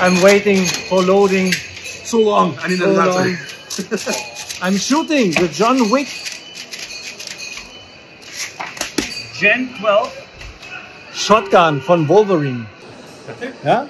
I'm waiting for loading So long. I need so a long. I'm shooting the John Wick Gen 12. Shotgun von Wolverine. Ja?